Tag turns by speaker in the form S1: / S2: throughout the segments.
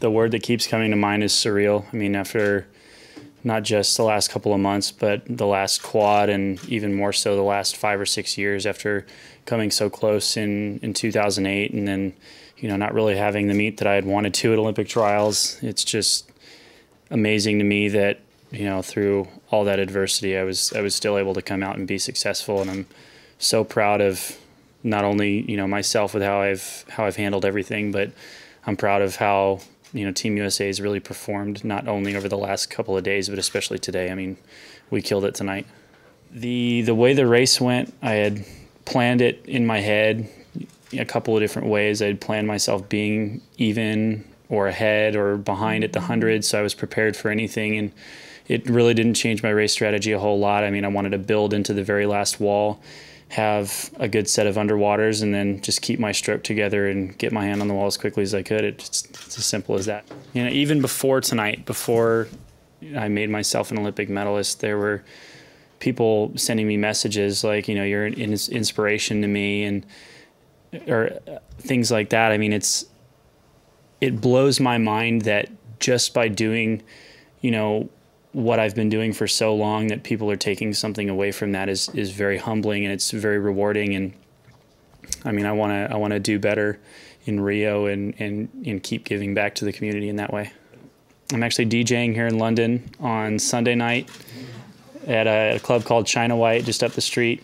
S1: the word that keeps coming to mind is surreal. I mean, after not just the last couple of months, but the last quad, and even more so the last five or six years after coming so close in, in 2008, and then you know not really having the meet that I had wanted to at Olympic trials. It's just amazing to me that you know through all that adversity, I was I was still able to come out and be successful, and I'm so proud of not only you know myself with how I've how I've handled everything, but I'm proud of how you know Team USA has really performed not only over the last couple of days but especially today. I mean, we killed it tonight. The the way the race went, I had planned it in my head a couple of different ways. I had planned myself being even or ahead or behind at the hundred, so I was prepared for anything and it really didn't change my race strategy a whole lot. I mean, I wanted to build into the very last wall have a good set of underwaters and then just keep my stroke together and get my hand on the wall as quickly as I could. It's, it's as simple as that. You know, even before tonight, before I made myself an Olympic medalist, there were people sending me messages like, you know, you're an inspiration to me and or uh, things like that. I mean, it's it blows my mind that just by doing, you know, what I've been doing for so long that people are taking something away from that is is very humbling and it's very rewarding and I mean I want to I want to do better in Rio and, and and keep giving back to the community in that way. I'm actually DJing here in London on Sunday night at a, at a club called China White just up the street.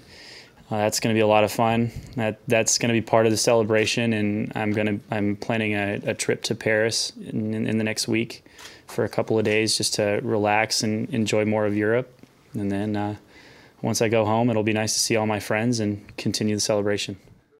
S1: Uh, that's going to be a lot of fun. That that's going to be part of the celebration, and I'm going to I'm planning a, a trip to Paris in, in, in, the next week for a couple of days just to relax and enjoy more of Europe. And then uh, once I go home, it'll be nice to see all my friends and continue the celebration.